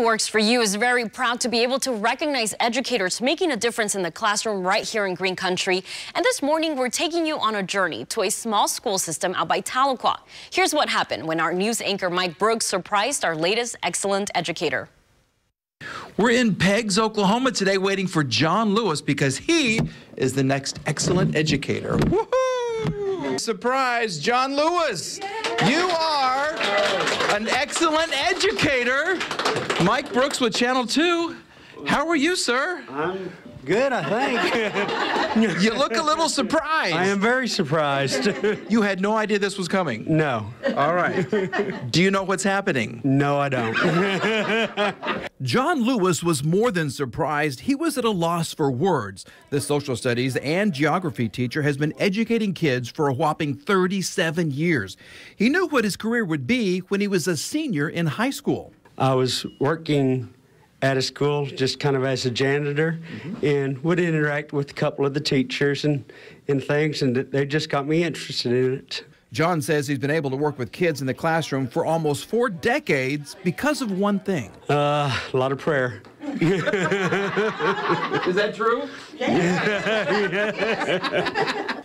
Works for You is very proud to be able to recognize educators making a difference in the classroom right here in Green Country. And this morning, we're taking you on a journey to a small school system out by Tahlequah. Here's what happened when our news anchor Mike Brooks surprised our latest excellent educator. We're in Peggs, Oklahoma today waiting for John Lewis because he is the next excellent educator. Woohoo! Surprise, John Lewis! You are an excellent educator. Mike Brooks with Channel 2. How are you, sir? I'm good, I think. you look a little surprised. I am very surprised. you had no idea this was coming? No. All right. Do you know what's happening? No, I don't. John Lewis was more than surprised. He was at a loss for words. The social studies and geography teacher has been educating kids for a whopping 37 years. He knew what his career would be when he was a senior in high school. I was working at a school just kind of as a janitor mm-hmm. and would interact with a couple of the teachers and, and things, and they just got me interested in it. John says he's been able to work with kids in the classroom for almost four decades because of one thing. Uh, a lot of prayer. Is that true? yeah.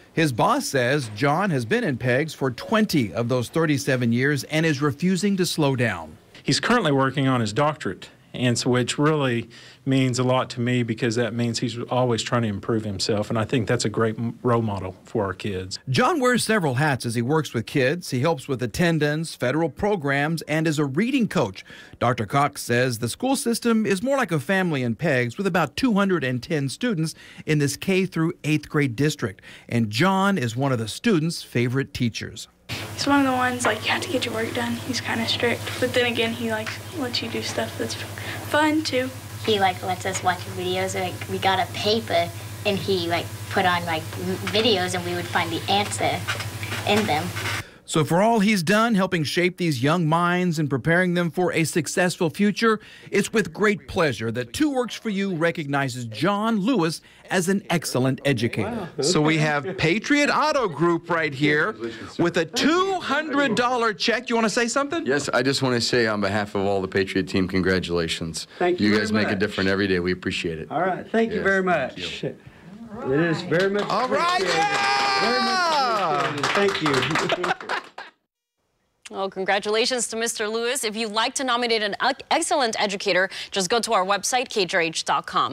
His boss says John has been in Peggs for 20 of those 37 years and is refusing to slow down. He's currently working on his doctorate and so which really means a lot to me because that means he's always trying to improve himself and i think that's a great role model for our kids. John wears several hats as he works with kids. He helps with attendance federal programs and is a reading coach. Dr cox says the school system is more like a family in Peggs with about 210 students in this k through 8th grade district and john is one of the students favorite teachers He's one of the ones like you have to get your work done. He's kind of strict, but then again, he like lets you do stuff that's fun too. He like lets us watch videos. Like we got a paper, and he like put on like videos, and we would find the answer in them. So, for all he's done helping shape these young minds and preparing them for a successful future, it's with great pleasure that Two Works for You recognizes John Lewis as an excellent educator. So, we have Patriot Auto Group right here with a $200 check. You want to say something? Yes, I just want to say on behalf of all the Patriot team, congratulations. Thank you. You guys make much. a difference every day. We appreciate it. All right. Thank yes, you very much. You. It is very much. All right. Yeah! Very much. Thank you. Well, congratulations to Mr. Lewis. If you'd like to nominate an excellent educator, just go to our website, kjrh.com.